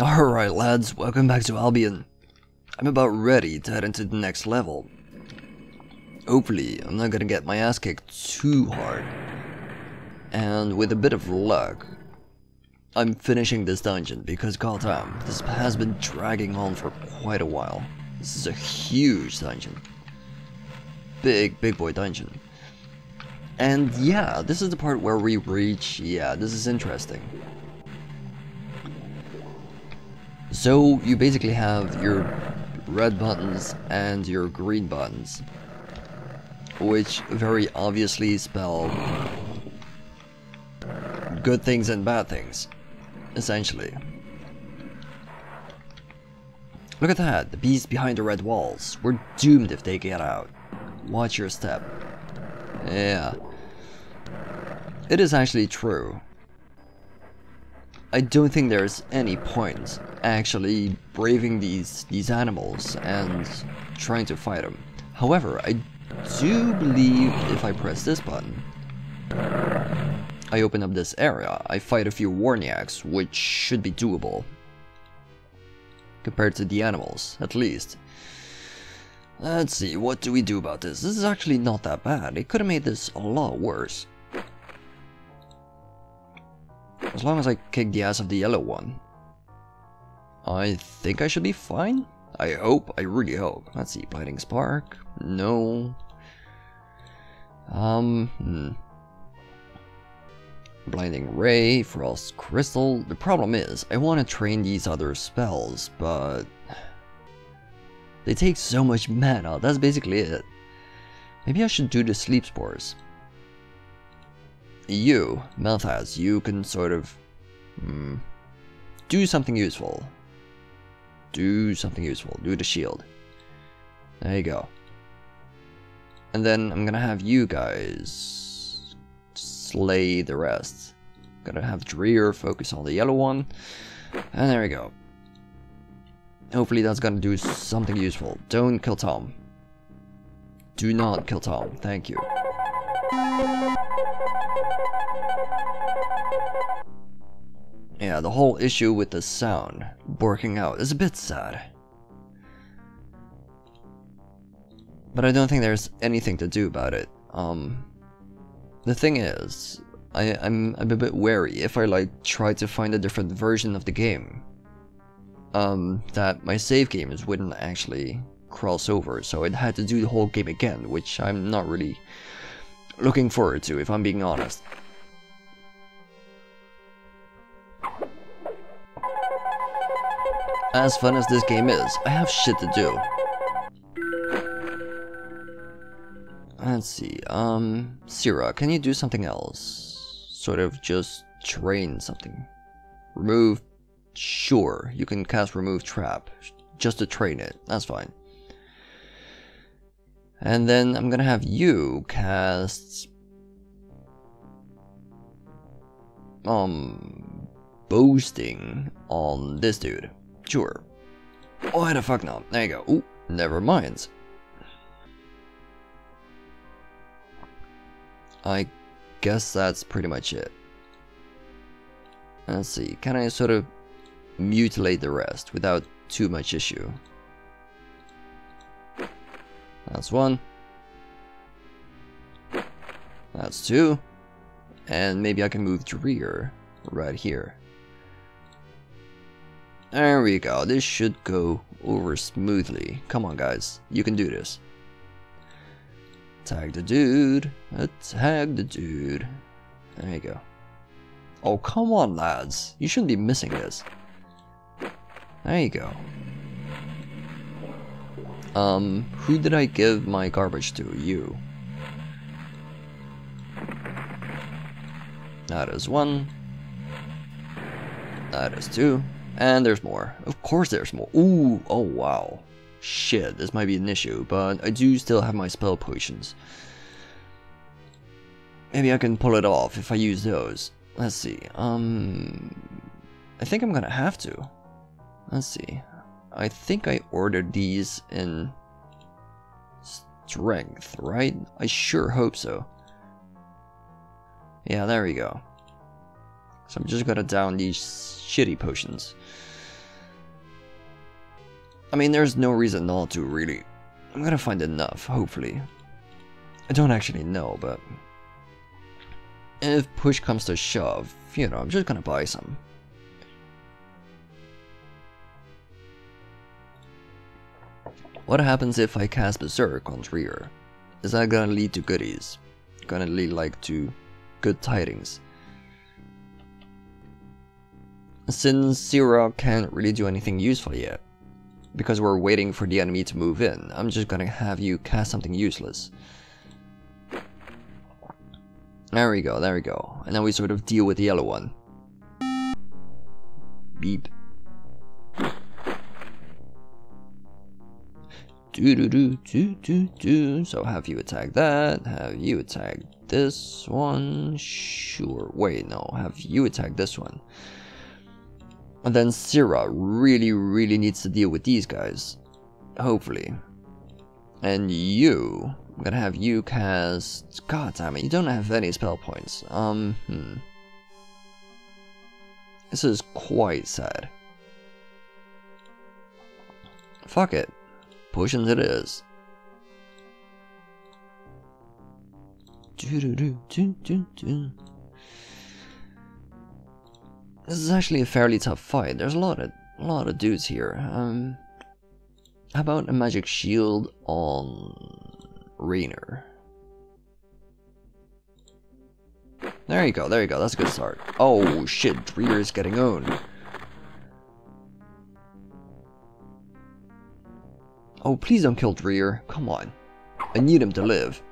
Alright lads, welcome back to Albion. I'm about ready to head into the next level. Hopefully, I'm not gonna get my ass kicked too hard. And with a bit of luck, I'm finishing this dungeon because goddamn, this has been dragging on for quite a while. This is a huge dungeon. Big, big boy dungeon. And yeah, this is the part where we reach, yeah, this is interesting. So you basically have your red buttons and your green buttons, which very obviously spell good things and bad things, essentially. Look at that, the beast behind the red walls. We're doomed if they get out. Watch your step. Yeah. It is actually true. I don't think there's any point actually braving these these animals and trying to fight them. However, I do believe if I press this button, I open up this area, I fight a few Warniaks, which should be doable. Compared to the animals, at least. Let's see, what do we do about this? This is actually not that bad. It could have made this a lot worse. As long as I kick the ass of the yellow one. I think I should be fine? I hope, I really hope. Let's see, Blinding Spark? No. Um, hmm. Blinding Ray, Frost Crystal. The problem is, I want to train these other spells, but... They take so much mana, that's basically it. Maybe I should do the Sleep Spores. You, Mellthas, you can sort of... Hmm, do something useful. Do something useful. Do the shield. There you go. And then I'm gonna have you guys slay the rest. Gonna have Drirr focus on the yellow one. And there we go. Hopefully that's gonna do something useful. Don't kill Tom. Do not kill Tom. Thank you. Yeah, the whole issue with the sound working out is a bit sad. But I don't think there's anything to do about it. Um, the thing is, I, I'm, I'm a bit wary if I like try to find a different version of the game. Um, that my save games wouldn't actually cross over, so I'd had to do the whole game again, which I'm not really looking forward to, if I'm being honest. As fun as this game is, I have shit to do. Let's see, um, Sira, can you do something else? Sort of just train something. Remove, sure, you can cast remove trap, just to train it, that's fine. And then I'm gonna have you cast... Um... Boasting on this dude. Sure. Oh, Why the fuck not? There you go. Ooh, never mind. I guess that's pretty much it. Let's see, can I sort of mutilate the rest without too much issue? That's one. That's two. And maybe I can move Drirr right here. There we go. This should go over smoothly. Come on, guys. You can do this. Tag the dude. Tag the dude. There you go. Oh, come on, lads. You shouldn't be missing this. There you go. Um, who did I give my garbage to? You. That is one. That is two. And there's more. Of course there's more. Ooh, oh wow. Shit, this might be an issue, but I do still have my spell potions. Maybe I can pull it off if I use those. Let's see, um... I think I'm gonna have to. Let's see. I think I ordered these in... Strength, right? I sure hope so. Yeah, there we go. So I'm just gonna down these shitty potions. I mean, there's no reason not to, really. I'm gonna find enough, hopefully. I don't actually know, but... If push comes to shove, you know, I'm just gonna buy some. What happens if I cast Berserk on Drirr? Is that gonna lead to goodies? Gonna lead like to good tidings? Since Sira can't really do anything useful yet, because we're waiting for the enemy to move in, I'm just gonna have you cast something useless. There we go, there we go. And then we sort of deal with the yellow one. Beep. Do do do do do do. So have you attack that? Have you attack this one? Sure. Wait, no. Have you attack this one? And then Sira really, really needs to deal with these guys. Hopefully. And you, I'm gonna have you cast. God damn it! You don't have any spell points. Um. Hmm. This is quite sad. Fuck it. Potions it is. This is actually a fairly tough fight. There's a lot of a lot of dudes here. Um, how about a magic shield on Rainer? There you go, there you go, that's a good start. Oh shit, Drirr is getting owned. Oh, please don't kill Drirr. Come on. I need him to live.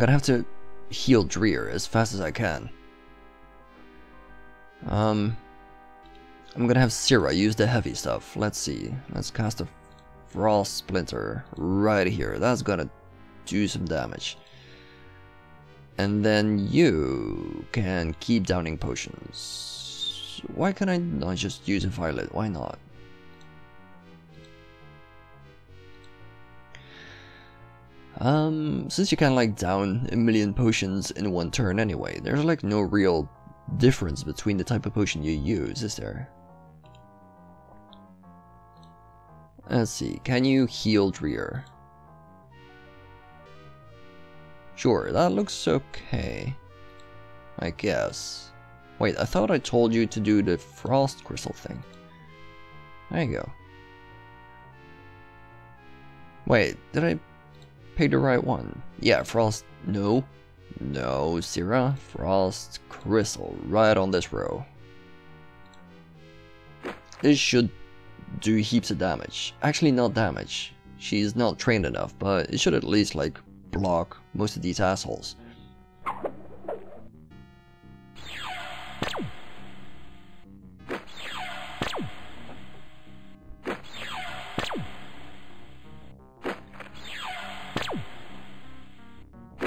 Gonna have to heal Drirr as fast as I can. Um, I'm gonna have Sira use the heavy stuff. Let's see. Let's cast a Frost Splinter right here. That's gonna do some damage. And then you can keep downing potions. Why can I not just use a violet? Why not? Um, since you can like down a million potions in one turn anyway, there's like no real difference between the type of potion you use, is there? Let's see, can you heal Drirr? Sure, that looks okay. I guess. Wait, I thought I told you to do the frost crystal thing. There you go. Wait, did I the right one? Yeah, frost... No. No, Sira. Frost crystal. Right on this row. This should do heaps of damage. Actually not damage. She's not trained enough, but it should at least like block most of these assholes.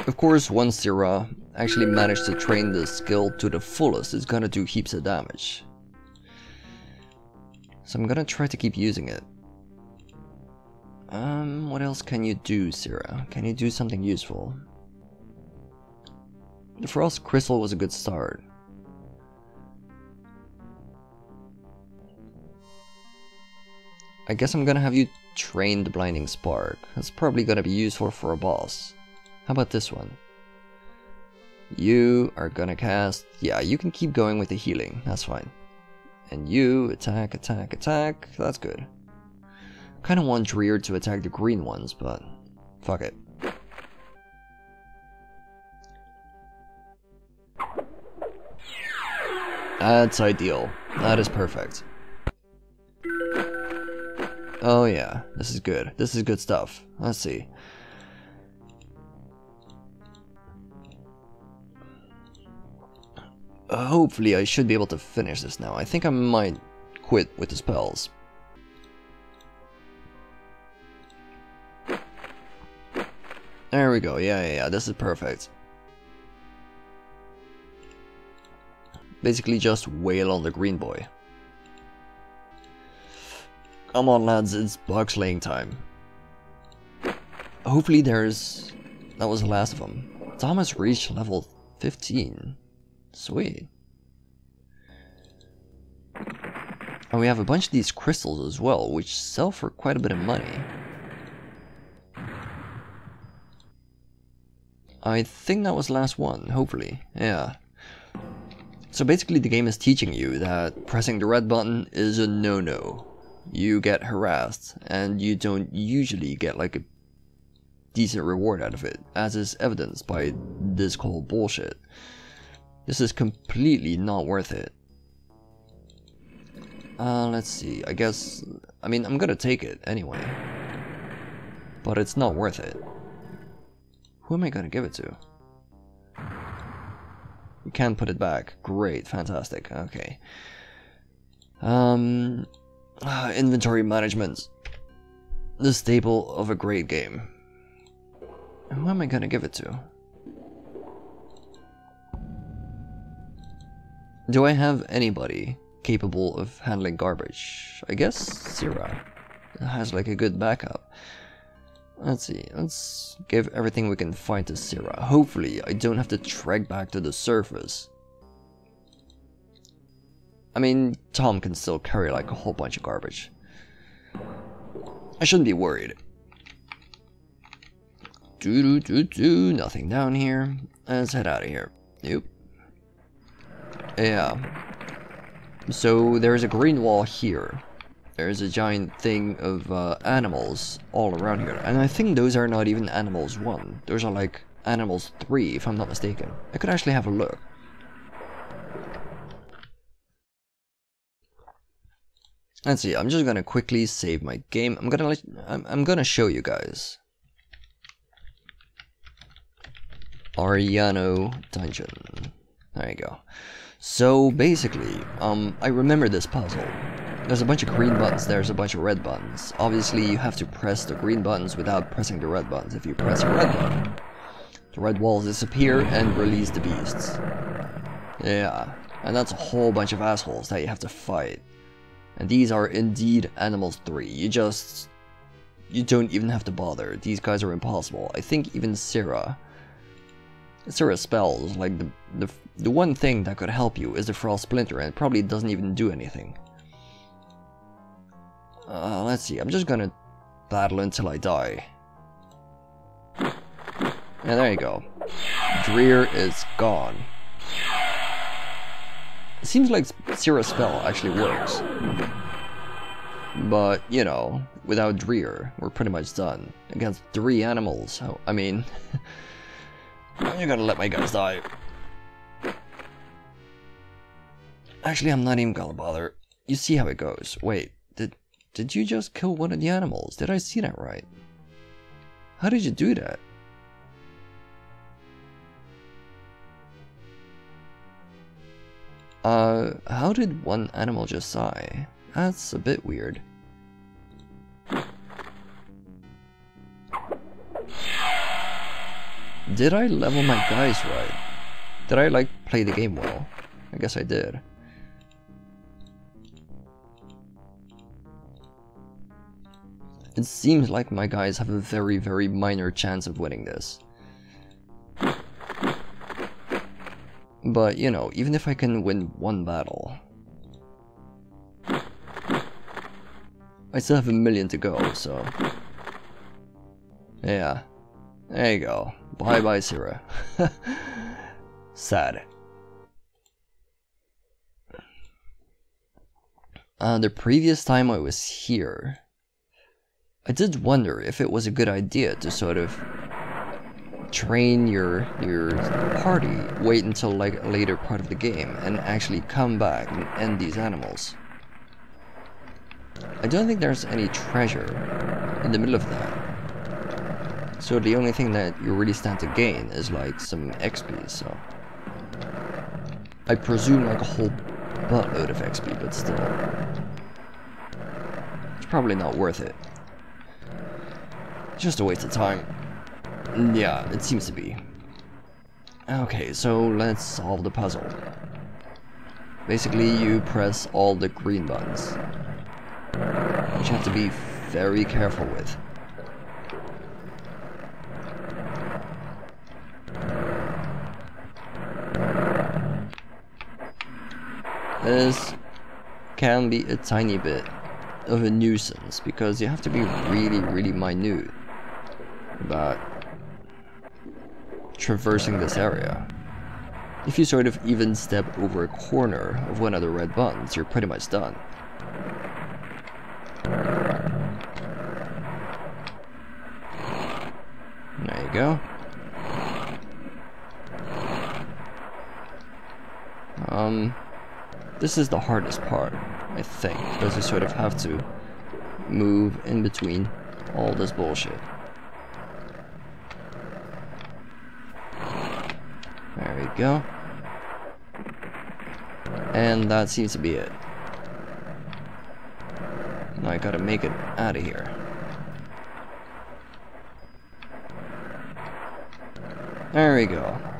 Of course, once Sira actually managed to train this skill to the fullest, it's gonna do heaps of damage. So I'm gonna try to keep using it. Um, what else can you do, Sira? Can you do something useful? The Frost Crystal was a good start. I guess I'm gonna have you train the Blinding Spark. That's probably gonna be useful for a boss. How about this one? You are gonna cast... Yeah, you can keep going with the healing. That's fine. And you attack, attack, attack. That's good. Kinda want Drirr to attack the green ones, but fuck it. That's ideal. That is perfect. Oh yeah, this is good. This is good stuff. Let's see. Hopefully I should be able to finish this now. I think I might quit with the spells. There we go, yeah, yeah, yeah, this is perfect. Basically just wail on the green boy. Come on lads, it's bug slaying time. Hopefully there's... That was the last of them. Thomas reached level 15. Sweet. And we have a bunch of these crystals as well, which sell for quite a bit of money. I think that was the last one, hopefully. Yeah. So basically the game is teaching you that pressing the red button is a no-no. You get harassed, and you don't usually get like a decent reward out of it, as is evidenced by this whole bullshit. This is completely not worth it. Uh, let's see, I guess, I mean, I'm gonna take it anyway. But it's not worth it. Who am I gonna give it to? You can't put it back. Great, fantastic, okay. Um, uh, inventory management. The staple of a great game. Who am I gonna give it to? Do I have anybody capable of handling garbage? I guess Sira has like a good backup. Let's see, let's give everything we can find to Sira. Hopefully I don't have to trek back to the surface. I mean, Tom can still carry like a whole bunch of garbage. I shouldn't be worried. Do do do do, nothing down here. Let's head out of here. Nope. Yeah. So there's a green wall here. There's a giant thing of uh, animals all around here. And I think those are not even animals 1. Those are like animals 3 if I'm not mistaken. I could actually have a look. Let's see, I'm just gonna quickly save my game. I'm gonna let, I'm, I'm gonna show you guys. Ariano Dungeon. There you go. So basically, um, I remember this puzzle. There's a bunch of green buttons, there's a bunch of red buttons. Obviously, you have to press the green buttons without pressing the red buttons. If you press the red button, the red walls disappear and release the beasts. Yeah, and that's a whole bunch of assholes that you have to fight. And these are indeed Animals 3. You just... You don't even have to bother. These guys are impossible. I think even Sira... Sira spells, like the, the, the one thing that could help you is the Frost Splinter and it probably doesn't even do anything. Uh, let's see, I'm just gonna battle until I die. And there you go. Drirr is gone. It seems like Sira's spell actually works. But, you know, without Drirr, we're pretty much done. Against three animals, I mean... you gotta let my guys die. Actually, I'm not even gonna bother. You see how it goes. Wait, did did you just kill one of the animals? Did I see that right? How did you do that? Uh, how did one animal just sigh? That's a bit weird. Did I level my guys right? Did I, like, play the game well? I guess I did. It seems like my guys have a very, very minor chance of winning this. But, you know, even if I can win one battle, I still have a million to go, so... Yeah. There you go. Bye bye, Sira. Sad. Uh, the previous time I was here, I did wonder if it was a good idea to sort of train your your party, wait until like a later part of the game, and actually come back and end these animals. I don't think there's any treasure in the middle of that. So the only thing that you really stand to gain is like some XP, so... I presume like a whole buttload of XP, but still. It's probably not worth it. Just a waste of time. Yeah, it seems to be. Okay, so let's solve the puzzle. Basically, you press all the green buttons. Which you have to be very careful with. Is can be a tiny bit of a nuisance because you have to be really, really minute about traversing this area. If you sort of even step over a corner of one of the red buttons, you're pretty much done. There you go. Um, this is the hardest part, I think, because you sort of have to move in between all this bullshit. There we go. And that seems to be it. Now I gotta make it out of here. There we go.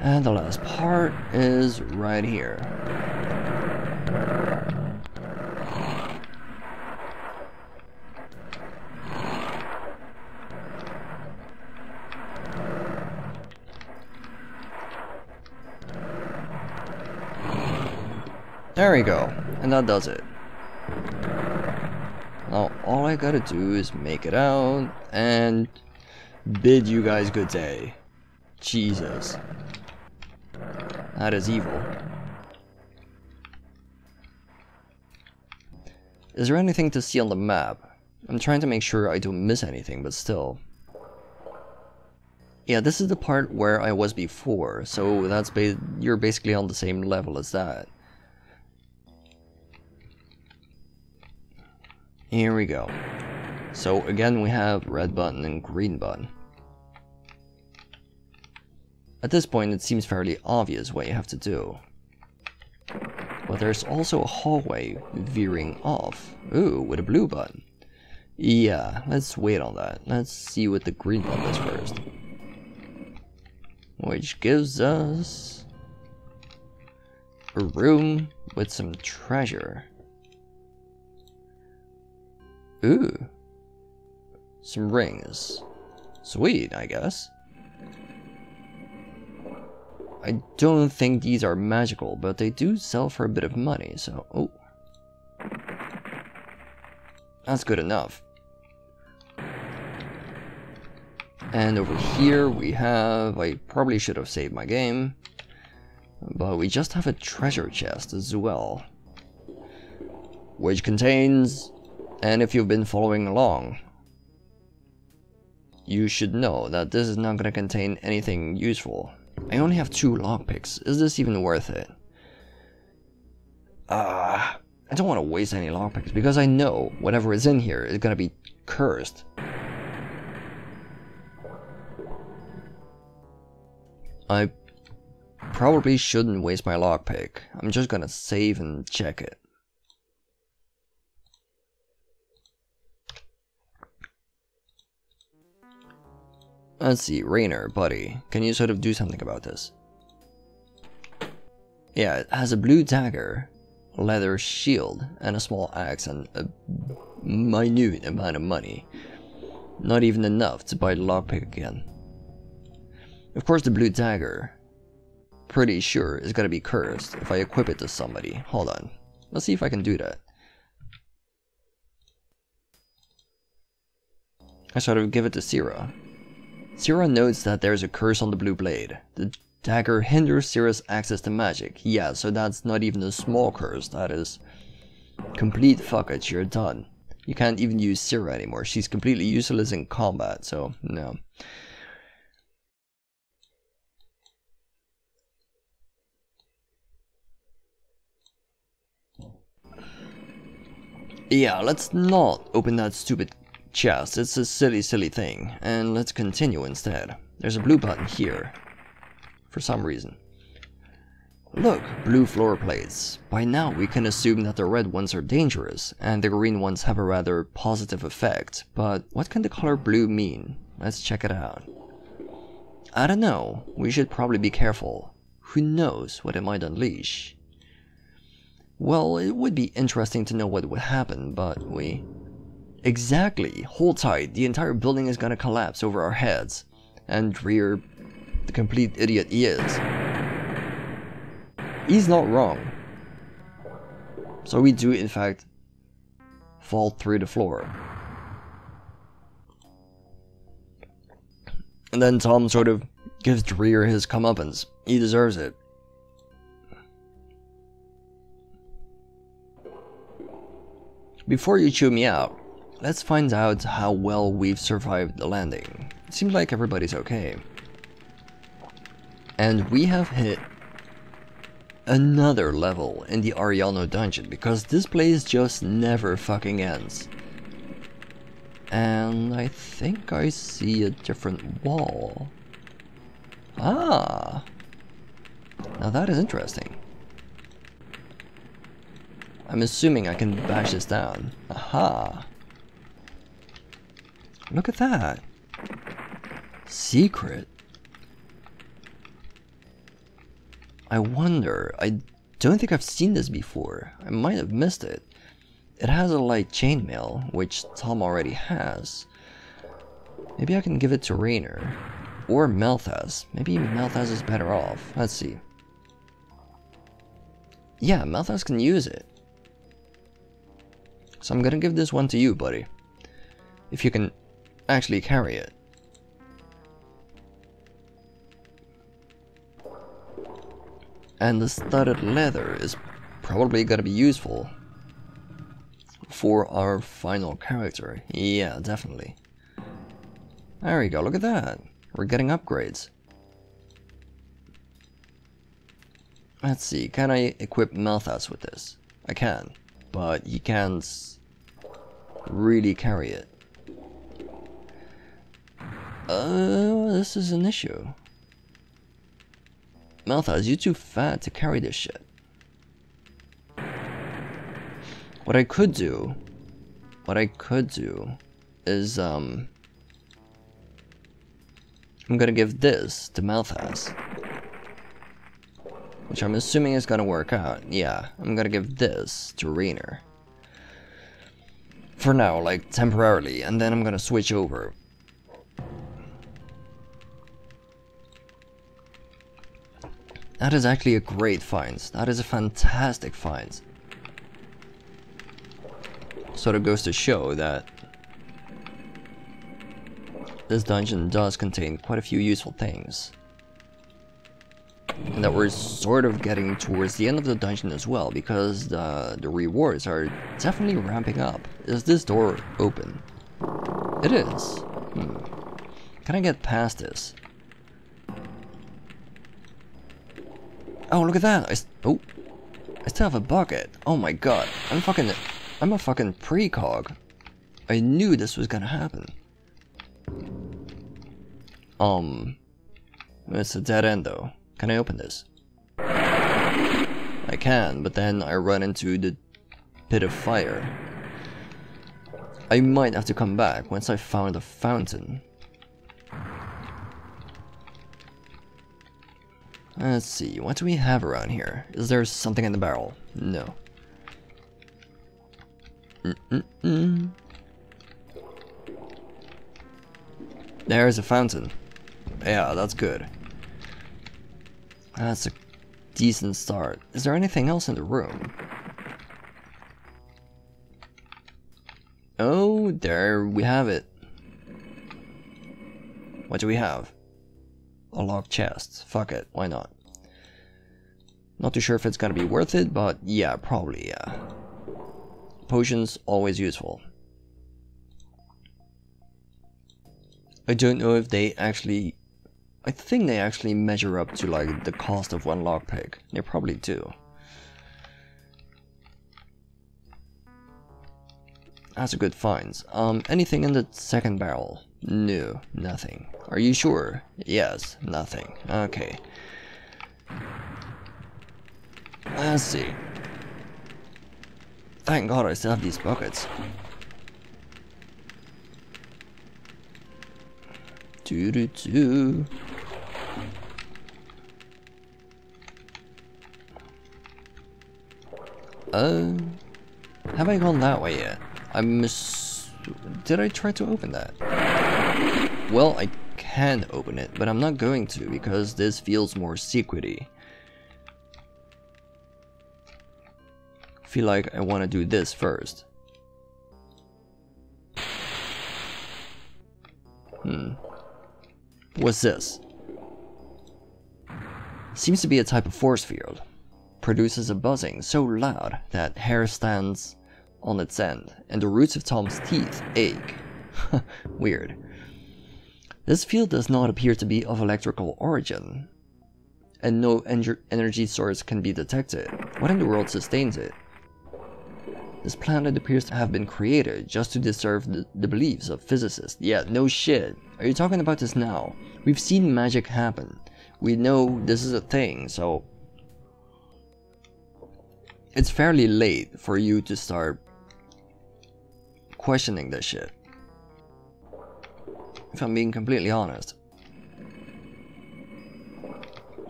And the last part is right here. There we go, and that does it. Now all I gotta do is make it out and bid you guys good day. Jesus. That is evil. Is there anything to see on the map? I'm trying to make sure I don't miss anything, but still. Yeah, this is the part where I was before, so that's ba you're basically on the same level as that. Here we go. So again we have red button and green button. At this point, it seems fairly obvious what you have to do. But there's also a hallway veering off. Ooh, with a blue button. Yeah, let's wait on that. Let's see what the green button is first. Which gives us... a room with some treasure. Ooh. Some rings. Sweet, I guess. I don't think these are magical, but they do sell for a bit of money, so... Oh. That's good enough. And over here we have... I probably should have saved my game. But we just have a treasure chest as well. Which contains... And if you've been following along, you should know that this is not going to contain anything useful. I only have two lockpicks. Is this even worth it? Ah, uh, I don't want to waste any lockpicks because I know whatever is in here is gonna be cursed. I probably shouldn't waste my lockpick. I'm just gonna save and check it. Let's see, Rainer, buddy, can you sort of do something about this? Yeah, it has a blue dagger, leather shield, and a small axe, and a minute amount of money. Not even enough to buy the lockpick again. Of course, the blue dagger, pretty sure, is gonna be cursed if I equip it to somebody. Hold on. Let's see if I can do that. I sort of give it to Sira. Sira notes that there's a curse on the blue blade. The dagger hinders Sira's access to magic. Yeah, so that's not even a small curse, that is complete fuck it, you're done. You can't even use Sira anymore. She's completely useless in combat, so no. Yeah, let's not open that stupid chest. It's a silly, silly thing. And let's continue instead. There's a blue button here. For some reason. Look, blue floor plates. By now we can assume that the red ones are dangerous, and the green ones have a rather positive effect, but what can the color blue mean? Let's check it out. I don't know, we should probably be careful. Who knows what it might unleash? Well, it would be interesting to know what would happen, but we Exactly. Hold tight. The entire building is gonna collapse over our heads. And Rear, the complete idiot he is. He's not wrong. So we do, in fact, fall through the floor. And then Tom sort of gives Drirr his comeuppance. He deserves it. Before you chew me out, let's find out how well we've survived the landing. It seems like everybody's okay. And we have hit another level in the Ariano dungeon because this place just never fucking ends. And I think I see a different wall. Ah! Now that is interesting. I'm assuming I can bash this down. Aha! Look at that! Secret. I wonder, I don't think I've seen this before. I might have missed it. It has a light chainmail, which Tom already has. Maybe I can give it to Rainer. Or Mellthas. Maybe Mellthas is better off. Let's see. Yeah, Mellthas can use it. So I'm gonna give this one to you, buddy. If you can actually carry it. And the studded leather is probably gonna be useful for our final character. Yeah, definitely. There we go, look at that. We're getting upgrades. Let's see, can I equip Mellthas with this? I can, but he can't really carry it. Uh, this is an issue. Mellthas, you're too fat to carry this shit. What I could do, what I could do is, um, I'm gonna give this to Mellthas. Which I'm assuming is gonna work out. Yeah, I'm gonna give this to Rainer. For now, like temporarily, and then I'm gonna switch over. That is actually a great find. That is a fantastic find. Sort of goes to show that this dungeon does contain quite a few useful things. And that we're sort of getting towards the end of the dungeon as well, because the, the rewards are definitely ramping up. Is this door open? It is. Hmm. Can I get past this? Oh, look at that! I, oh, I still have a bucket. Oh my god, I'm fucking, I'm a fucking precog. I knew this was gonna happen. Um, it's a dead end though. Can I open this? I can, but then I run into the pit of fire. I might have to come back once I found a fountain. Let's see, what do we have around here? Is there something in the barrel? No. Mm -mm -mm. There's a fountain. Yeah, that's good. That's a decent start. Is there anything else in the room? Oh, there we have it. What do we have? A locked chest. Fuck it, why not? Not too sure if it's gonna be worth it, but yeah, probably, yeah. Potions, always useful. I don't know if they actually... I think they actually measure up to like the cost of one lockpick. They probably do. That's a good find. Um, anything in the second barrel? No, nothing. Are you sure? Yes, nothing. Okay. Let's see. Thank god I still have these buckets. Doo doo doo. Uh, have I gone that way yet? I miss. Did I try to open that? Well, I can open it, but I'm not going to because this feels more secrety. feel like I want to do this first. Hmm. What's this? Seems to be a type of force field. Produces a buzzing so loud that hair stands on its end, and the roots of Tom's teeth ache. Weird. This field does not appear to be of electrical origin, and no energy source can be detected. What in the world sustains it? This planet appears to have been created just to disturb the, the, beliefs of physicists. Yeah, no shit. Are you talking about this now? We've seen magic happen. We know this is a thing, so... It's fairly late for you to start questioning this shit. If I'm being completely honest.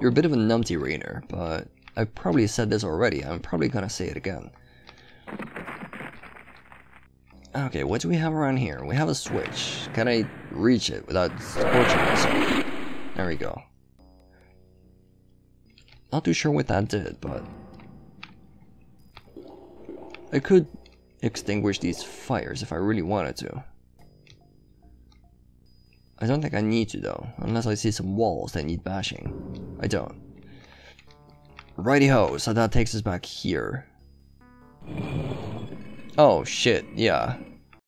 You're a bit of a numpty rainer, but I've probably said this already. I'm probably gonna say it again. Okay, what do we have around here? We have a switch. Can I reach it without scorching myself? There we go. Not too sure what that did, but... I could extinguish these fires if I really wanted to. I don't think I need to though, unless I see some walls that need bashing. I don't. Righty ho, so that takes us back here. Oh shit, yeah.